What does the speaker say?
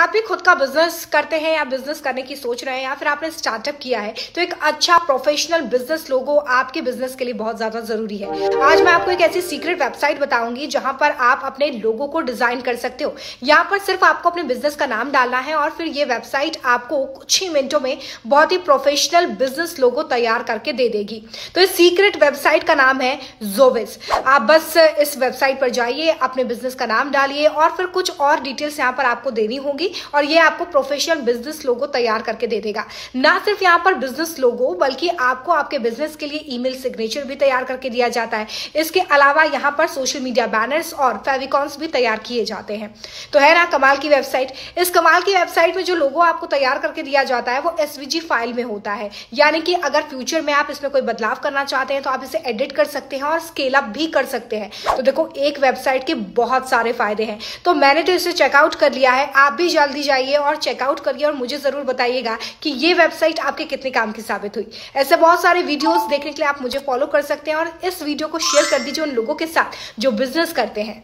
आप भी खुद का बिज़नेस करते हैं या बिज़नेस करने की सोच रहे हैं या फिर आपने स्टार्टअप किया है तो एक अच्छा प्रोफेशनल बिज़नेस लोगो आपके बिज़नेस के लिए बहुत ज़्यादा ज़रूरी है। आज मैं आपको एक ऐसी सीक्रेट वेबसाइट बताऊँगी जहाँ पर आप अपने लोगों को डिज़ाइन कर सकते हो। यहाँ पर सिर्फ़ आपको अपने बिज़नेस का नाम डालना है और फिर ये वेबसाइट आपको कुछ ही मिनटों में बहुत ही प्रोफेशनल बिज़नेस लोगो तैयार करके दे देगी। तो इस सीक्रेट वेबसाइट का नाम है जोविस आप बस इस वेबसाइट पर जाइए, अपने बिज़नेस का नाम डालिए और फिर कुछ और डिटेल्स यहाँ पर आपको देनी होगी। और ये आपको प्रोफेशनल बिज़नेस लोगो तैयार करके दे देगा। ना सिर्फ़ यहाँ पर बिज़नेस लोगो बल्कि आपको आपके बिज़नेस के लिए ईमेल सिग्नेचर भी तैयार करके दिया जाता है। इसके अलावा यहाँ पर सोशल मीडिया बैनर्स और फेविकॉन्स भी तैयार किए जाते हैं। तो है ना कमाल की वेबसाइट इस कमाल की वेबसाइट में जो लोगो आपको तैयार करके दिया जाता है, वो एस फ़ाइल में होता है। यानी कि अगर फ्यूचर में आप इसमें कोई बदलाव करना चाहते हैं तो आप इसे एडिट कर सकते हैं और स्केल अप भी कर सकते हैं। तो देखो, एक वेबसाइट के बहुत सारे फ़ायदे हैं। तो मैंने तो इसे चेकआउट कर लिया है। आप भी जल्दी जाइए और चेकआउट करिए और मुझे ज़रूर बताइएगा कि ये वेबसाइट आपके कितने काम की साबित हुई। ऐसे बहुत सारे वीडियोस देखने के लिए आप मुझे फॉलो कर सकते हैं और इस वीडियो को शेयर कर दीजिए उन लोगों के साथ जो बिज़नेस करते हैं।